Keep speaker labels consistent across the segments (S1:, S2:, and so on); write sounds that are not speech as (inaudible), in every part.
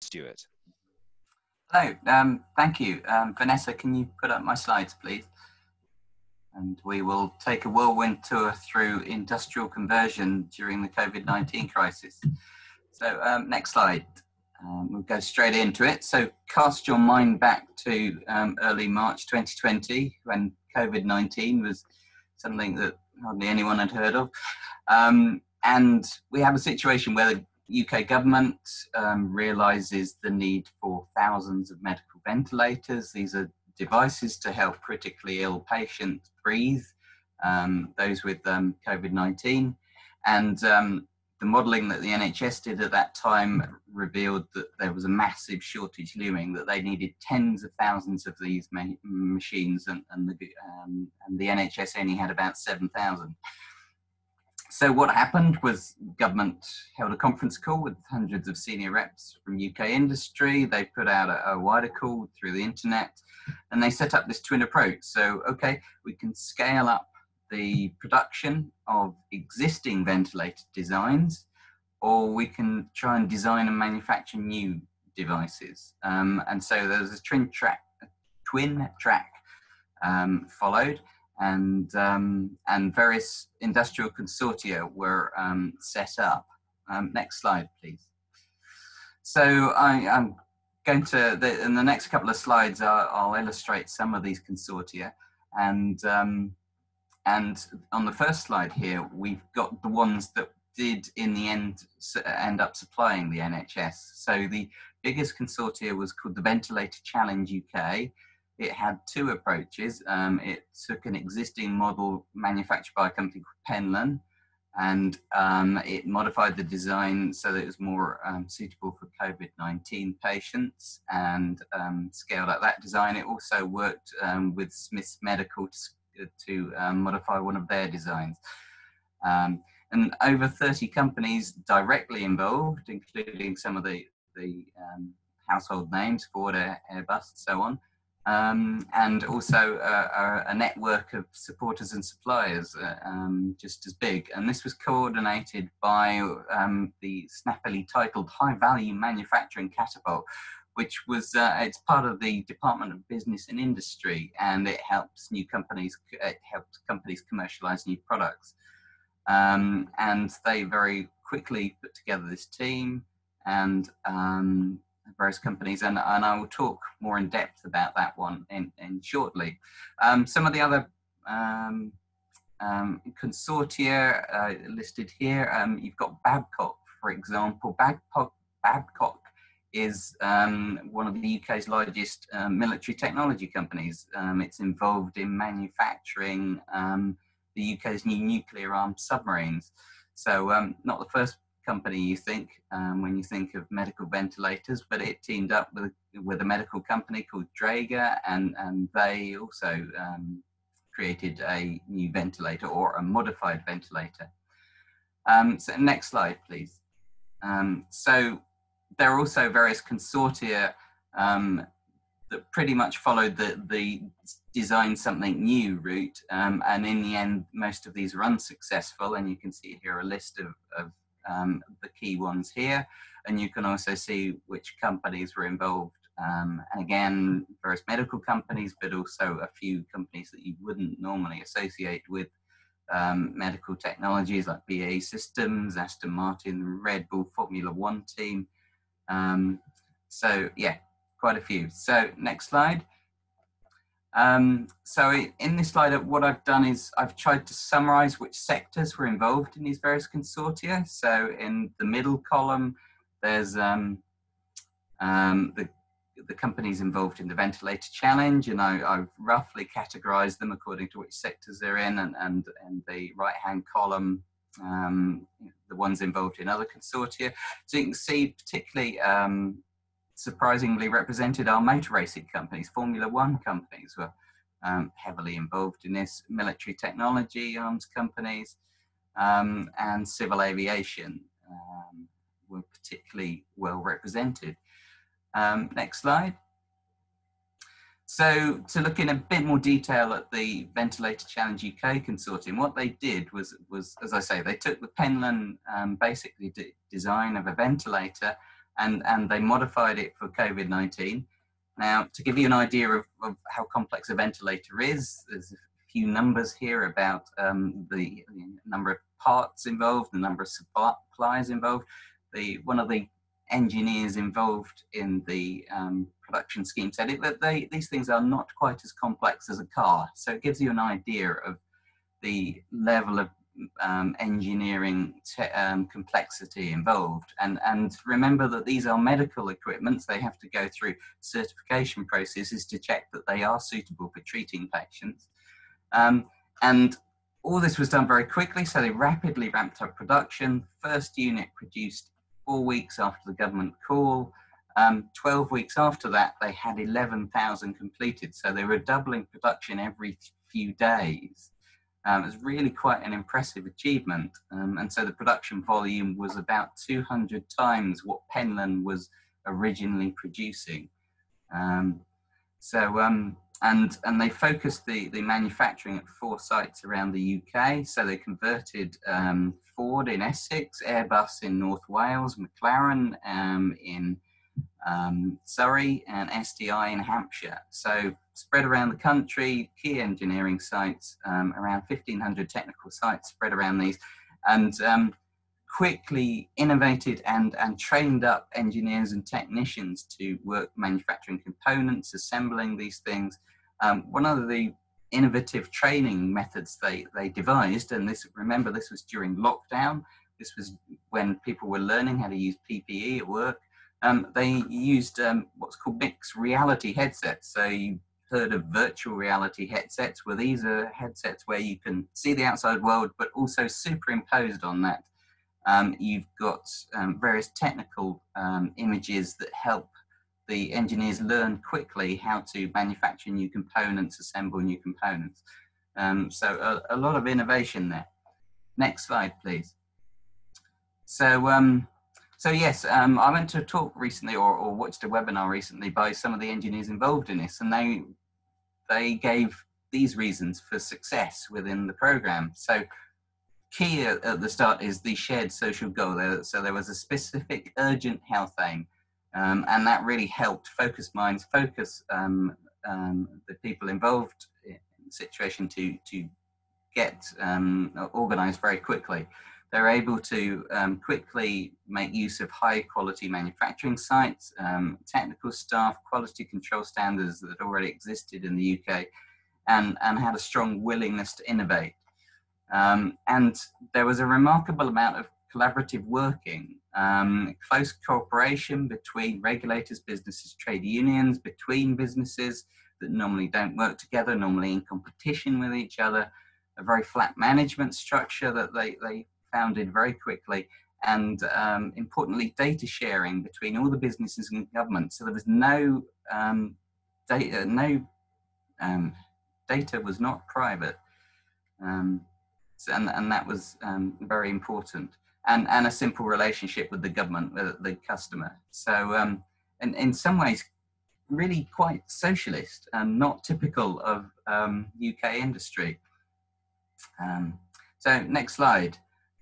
S1: Stuart.
S2: Hello, um, thank you. Um, Vanessa, can you put up my slides, please? And we will take a whirlwind tour through industrial conversion during the COVID-19 crisis. So um, next slide. Um, we'll go straight into it. So cast your mind back to um, early March 2020 when COVID-19 was something that hardly anyone had heard of. Um, and we have a situation where the UK government um, realizes the need for thousands of medical ventilators. These are devices to help critically ill patients breathe, um, those with um, COVID 19. And um, the modelling that the NHS did at that time revealed that there was a massive shortage looming, that they needed tens of thousands of these ma machines, and, and, the, um, and the NHS only had about 7,000 so what happened was government held a conference call with hundreds of senior reps from UK industry. They put out a, a, wider call through the internet and they set up this twin approach. So, okay, we can scale up the production of existing ventilator designs or we can try and design and manufacture new devices. Um, and so there's a twin track, a twin track um, followed and um, and various industrial consortia were um, set up. Um, next slide, please. So I, am going to the, in the next couple of slides. I'll, I'll illustrate some of these consortia, and um, and on the first slide here, we've got the ones that did in the end end up supplying the NHS. So the biggest consortia was called the Ventilator Challenge UK, it had two approaches. Um, it took an existing model manufactured by a company called Penlon and um, it modified the design so that it was more um, suitable for COVID-19 patients and um, scaled up that design. It also worked um, with Smiths Medical to, to um, modify one of their designs. and over 30 companies directly involved, including some of the, the household names, Ford, Airbus, and so on, um, and also uh, a, network of supporters and suppliers uh, um, just as big. And this was coordinated by um, the snappily titled High Value Manufacturing Catapult, which was uh, it's part of the Department of Business and Industry, and it helps new companies it helps companies commercialize new products. Um, and they very quickly put together this team and um, various companies, and, and I will talk more in depth about that one in, in shortly. Um, some of the other um, um, consortia uh, listed here, um, you've got Babcock, for example. Babcock, Babcock is um, one of the UK's largest um, military technology companies. it's involved in manufacturing the UK's new nuclear armed submarines. So not the first company you think um, when you think of medical ventilators, but it teamed up with, with a medical company called Draeger, and, and they also um, created a new ventilator or a modified ventilator. Um, so next slide, please. Um, so there are also various consortia um, that pretty much followed the, the design something new route. Um, and in the end, most of these are unsuccessful. And you can see here a list of, of um, the key ones here. And you can also see which companies were involved. Um, and again, various medical companies, but also a few companies that you wouldn't normally associate with um, medical technologies like BAE Systems, Aston Martin, Red Bull Formula One team. Um, so yeah, quite a few. So next slide. Um, so in this slide, what I've done is I've tried to summarize which sectors were involved in these various consortia. So in the middle column, there's um, um, the, the companies involved in the ventilator challenge, and I, have roughly categorized them according to which sectors they're in, and, and, and the right-hand column, um, the ones involved in other consortia. So you can see particularly um, surprisingly represented our motor racing companies. Formula One companies were um, heavily involved in this, military technology arms companies, um, and civil aviation um, were particularly well represented. Um, next slide. So to look in a bit more detail at the Ventilator Challenge UK consortium, what they did was, was as I say, they took the Penlon um, basically design of a ventilator and, and they modified it for COVID-19. Now, to give you an idea of, of, how complex a ventilator is, there's a few numbers here about um, the, the, number of parts involved, the number of supplies involved. The, one of the engineers involved in the um, production scheme said it, that they, these things are not quite as complex as a car. So it gives you an idea of the level of um, engineering um, complexity involved. And, and remember that these are medical equipments. They have to go through certification processes to check that they are suitable for treating patients. Um, and all this was done very quickly, so they rapidly ramped up production. First unit produced four weeks after the government call. Um, 12 weeks after that, they had 11,000 completed. So they were doubling production every few days. Um, it was really quite an impressive achievement. Um, and so the production volume was about 200 times what Penlon was originally producing. Um, so, um, and, and they focused the, the manufacturing at four sites around the UK. So they converted um, Ford in Essex, Airbus in North Wales, McLaren um, in Surrey, and SDI in Hampshire. So spread around the country, key engineering sites, um, around 1,500 technical sites spread around these, and um, quickly innovated and, and trained up engineers and technicians to work manufacturing components, assembling these things. Um, one of the innovative training methods they, they devised, and this remember this was during lockdown, this was when people were learning how to use PPE at work. Um, they used um, what's called mixed reality headsets. So you heard of virtual reality headsets, where these are headsets where you can see the outside world, but also superimposed on that, um, you've got um, various technical um, images that help the engineers learn quickly how to manufacture new components, assemble new components. Um, so a, a, lot of innovation there. Next slide, please. So, um, so yes, um, I went to a talk recently or, or, watched a webinar recently by some of the engineers involved in this and they, they gave these reasons for success within the program. So key at, at the start is the shared social goal. So there was a specific urgent health aim um, and that really helped focus minds, focus um, um, the people involved in the situation to, to get um, organized very quickly they're able to um, quickly make use of high quality manufacturing sites, um, technical staff, quality control standards that already existed in the UK, and, and had a strong willingness to innovate. Um, and there was a remarkable amount of collaborative working, um, close cooperation between regulators, businesses, trade unions, between businesses that normally don't work together, normally in competition with each other, a very flat management structure that they, they founded very quickly and um, importantly data sharing between all the businesses and government. So there was no um, data no um, data was not private um, so, and, and that was um, very important. And, and a simple relationship with the government with the customer. So um, in, in some ways really quite socialist and not typical of UK industry. So next slide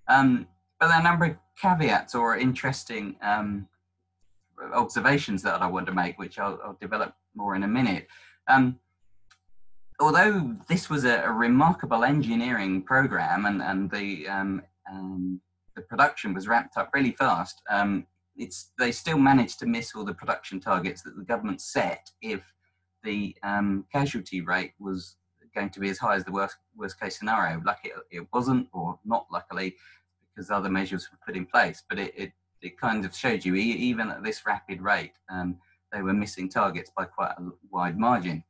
S2: um, but there are a number of caveats or interesting um, observations that I want to make, which I'll, I'll develop more in a minute. Um, although this was a, a, remarkable engineering program and, and the, um, um, the production was wrapped up really fast, um, it's, they still managed to miss all the production targets that the government set if the casualty rate was going to be as high as the worst worst case scenario. Lucky it wasn't, or not luckily, because other measures were put in place. But it it, it kind of showed you even at this rapid rate, um, they were missing targets by quite a wide margin.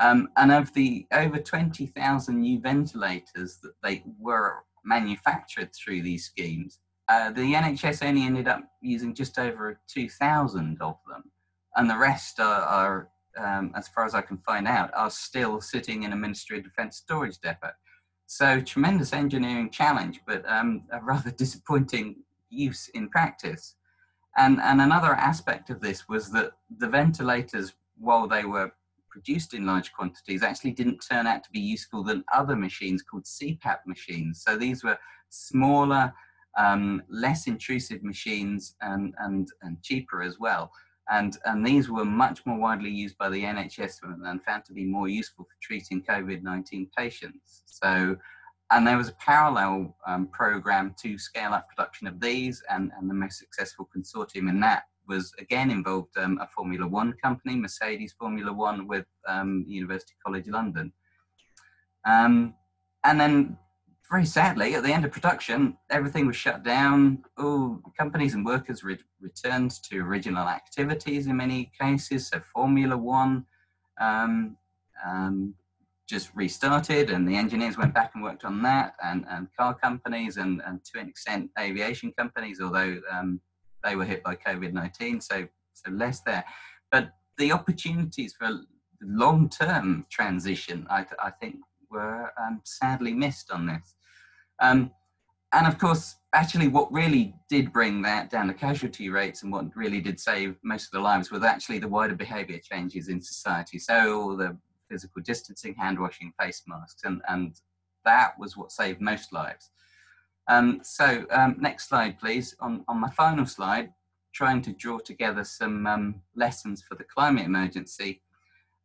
S2: Um, and of the over 20,000 new ventilators that they were manufactured through these schemes, uh, the NHS only ended up using just over 2,000 of them, and the rest are, are um, as far as I can find out, are still sitting in a Ministry of Defence storage depot. So tremendous engineering challenge, but um, a rather (laughs) disappointing use in practice. And, and another aspect of this was that the ventilators, while they were produced in large quantities, actually didn't turn out to be useful than other machines called CPAP machines. So these were smaller, um, less intrusive machines, and, and, and cheaper as well. And, and these were much more widely used by the NHS and found to be more useful for treating COVID-19 patients. So, and there was a parallel um, program to scale up production of these, and, and the most successful consortium in that was again involved um, a Formula One company, Mercedes Formula One, with um, University College London. Um, and then, very sadly, at the end of production, everything was shut down. All companies and workers re returned to original activities in many cases. So Formula One um, um, just restarted, and the engineers went back and worked on that, and, and car companies, and, and to an extent aviation companies, although um, they were hit by COVID-19, so, so less there. But the opportunities for long-term transition, I, I, think, were um, sadly missed on this. Um, and of course, actually what really did bring that down the casualty rates and what really did save most of the lives was actually the wider behavior changes in society. So the physical distancing, hand washing, face masks, and, and that was what saved most lives. Um, so um, next slide, please. On, on my final slide, trying to draw together some um, lessons for the climate emergency.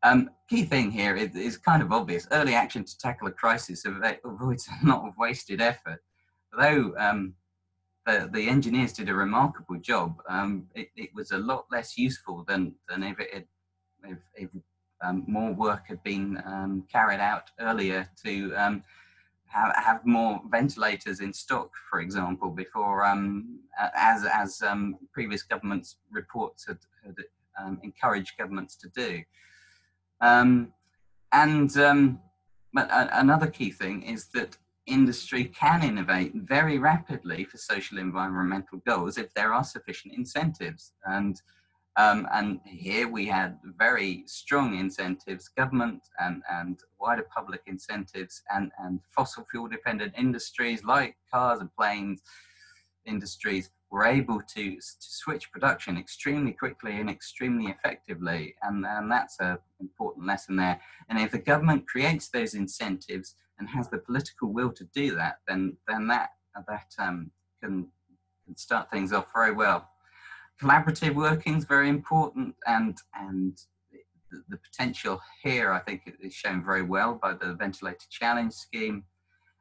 S2: Um, key thing here is, is, kind of obvious. Early action to tackle a crisis avoids a lot of wasted effort. Although um, the, the, engineers did a remarkable job, um, it, it, was a lot less useful than, than if, it if, if more work had been carried out earlier to have, have more ventilators in stock, for example, before, um, as, as um, previous governments' reports had, had um, encouraged governments to do. Um, and um, but another key thing is that industry can innovate very rapidly for social environmental goals if there are sufficient incentives. And um, and here we had very strong incentives, government and, and wider public incentives and, and fossil fuel dependent industries like cars and planes industries were able to, to switch production extremely quickly and extremely effectively. And, and that's an important lesson there. And if the government creates those incentives and has the political will to do that, then, then that, that um, can, can start things off very well collaborative working is very important and and the, the, potential here I think is shown very well by the ventilator challenge scheme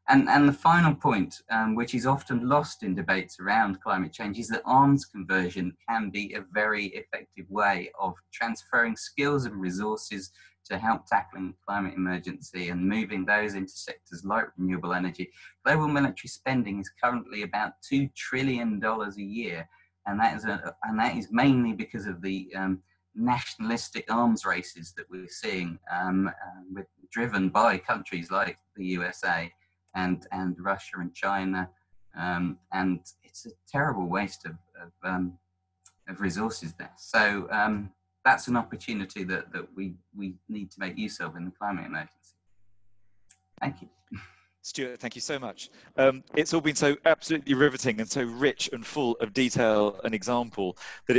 S2: and and the final point um, which is often lost in debates around climate change is that arms conversion can be a very effective way of transferring skills and resources to help tackling climate emergency and moving those into sectors like renewable energy. Global military spending is currently about $2 trillion a year and that is a, and that is mainly because of the um, nationalistic arms races that we're seeing, um, uh, with, driven by countries like the USA and and Russia and China, um, and it's a terrible waste of of, um, of resources there. So um, that's an opportunity that that we we need to make use of in the climate emergency. Thank you.
S1: Stuart, thank you so much. Um, it's all been so absolutely riveting and so rich and full of detail and example that